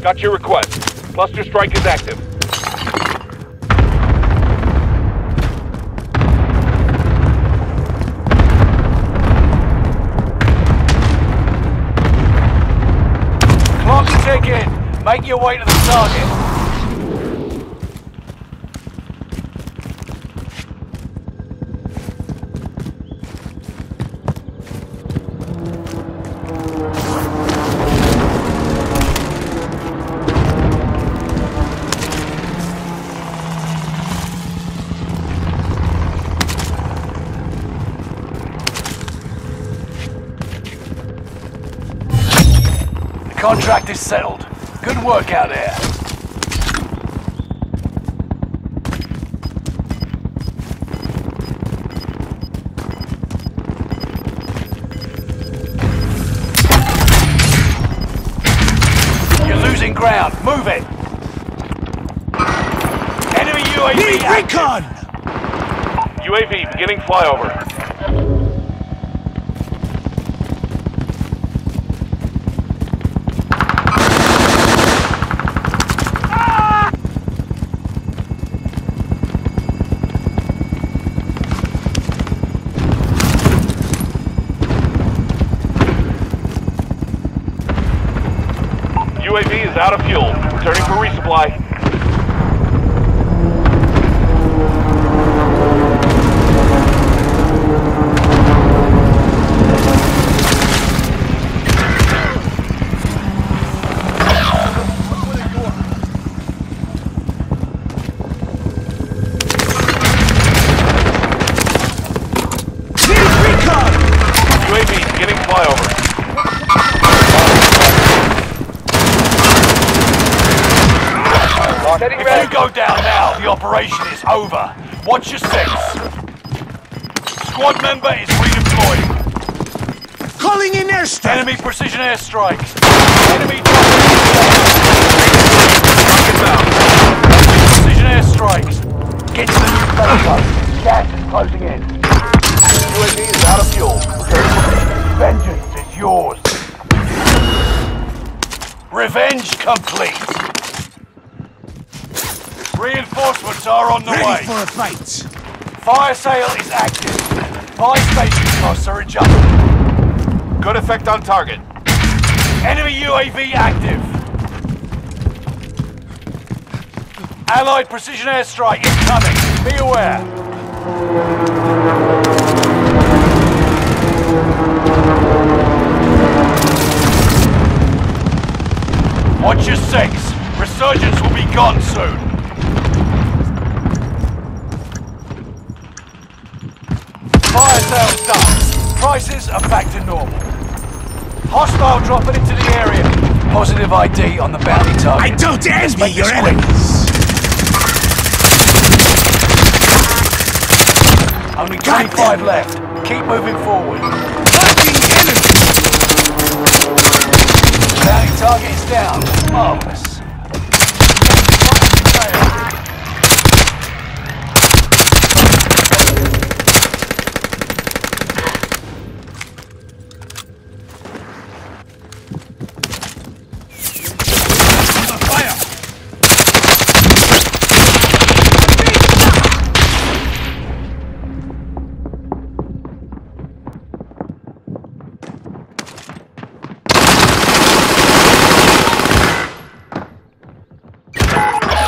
Got your request. Cluster strike is active. Clock is taken. Make your way to the target. Contract is settled. Good work out there. You're losing ground. Move it. Enemy UAV Need recon! UAV beginning flyover. UAV is out of fuel. Returning for resupply. If you go down now, the operation is over. Watch your six. Squad member is redeployed. Calling in airstrike! Enemy precision airstrike. Enemy precision airstrikes. Get to the new safe zone. Gas is closing in. UAV is out of fuel. Vengeance is yours. Revenge complete. Reinforcements are on the Ready way. for a fight! Fire sale is active. Buy station costs are adjusted. Good effect on target. Enemy UAV active. Allied precision airstrike incoming. Be aware. Watch your six. Resurgence will be gone soon. Fire sales done. Prices are back to normal. Hostile dropping into the area. Positive ID on the bounty target. I don't envy your enemies! Only 25 left. Keep moving forward. Fucking enemy! Bounty target is down. Marvelous. Fire!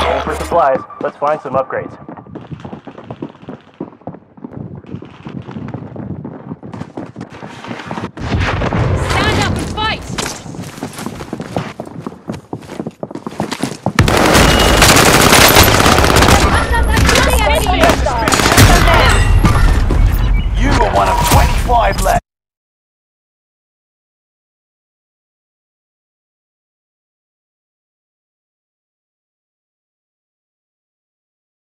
Going for supplies. Let's find some upgrades.